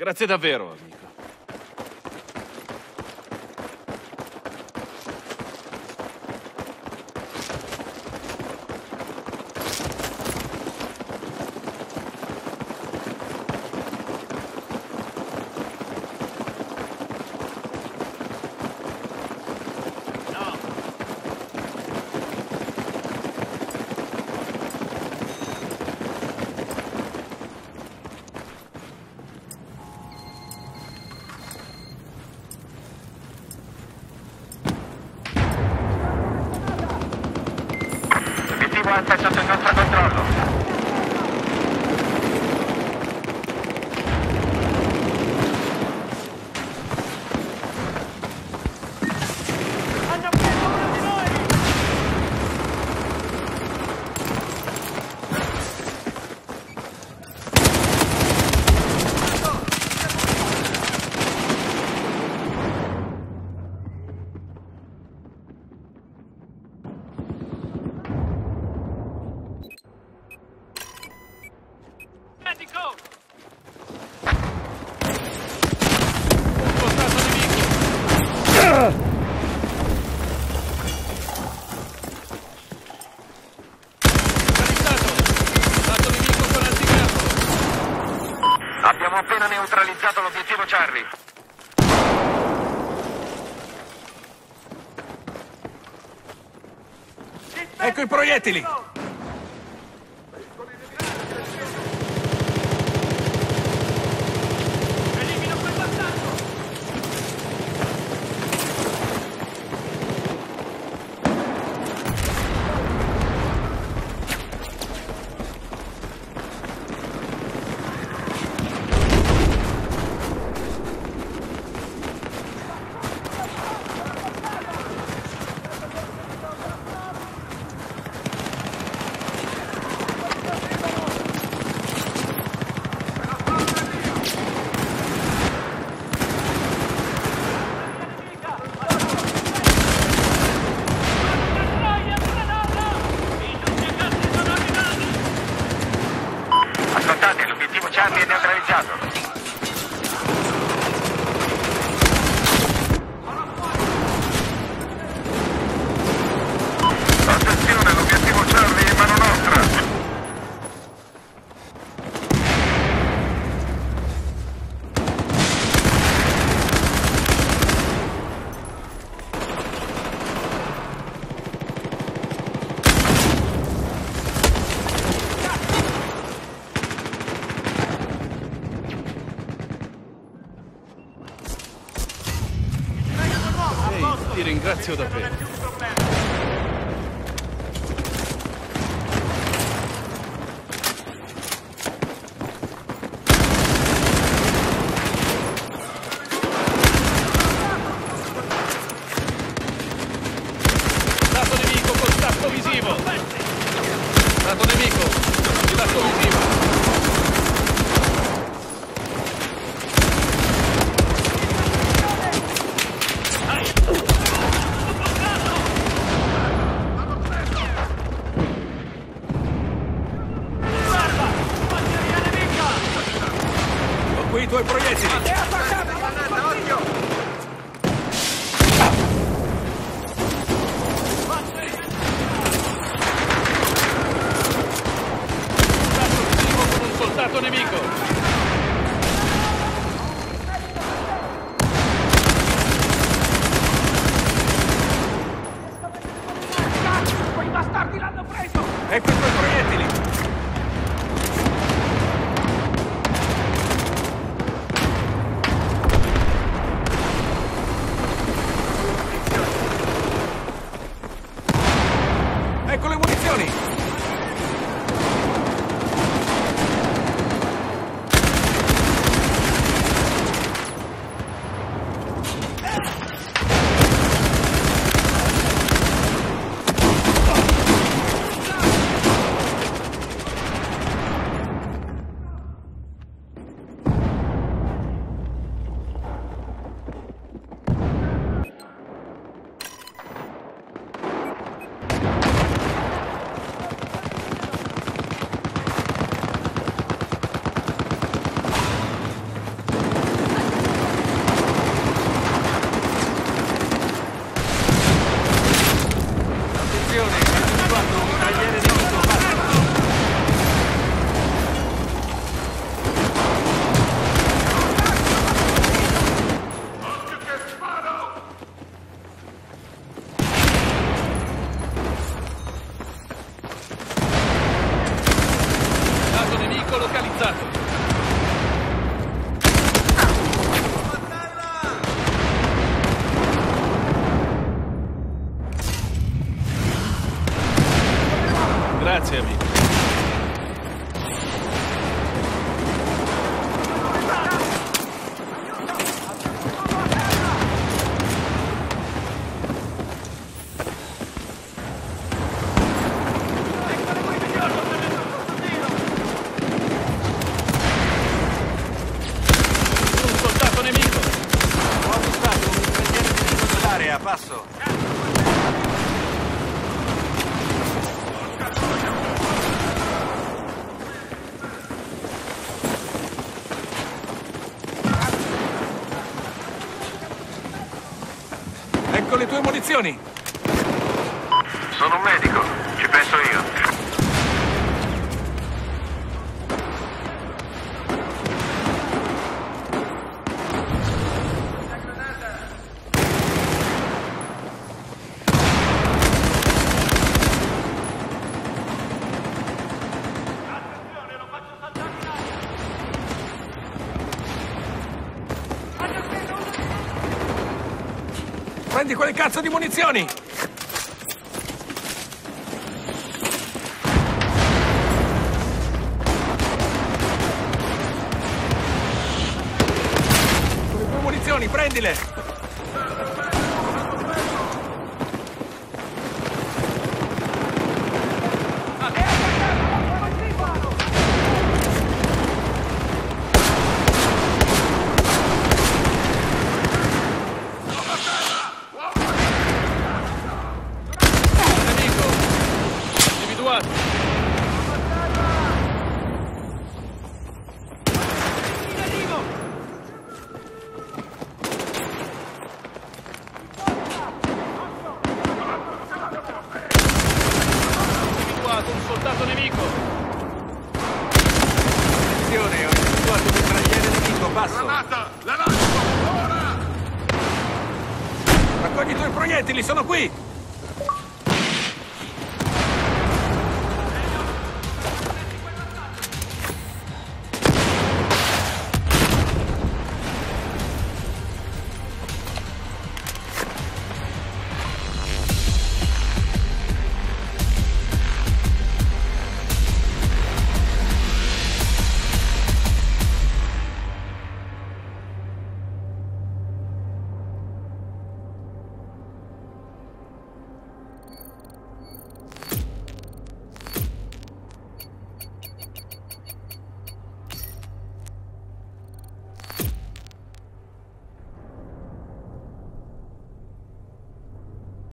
Grazie davvero, amico. Ecco i proiettili! Ti ringrazio davvero. Ecco le munizioni! Area, passo. Ecco le tue munizioni. Sono un medico, ci penso io. Prendi quelle cazzo di munizioni. Le tue munizioni, prendile. Passo. La lancio, ora! Raccogli i tuoi proiettili, sono qui.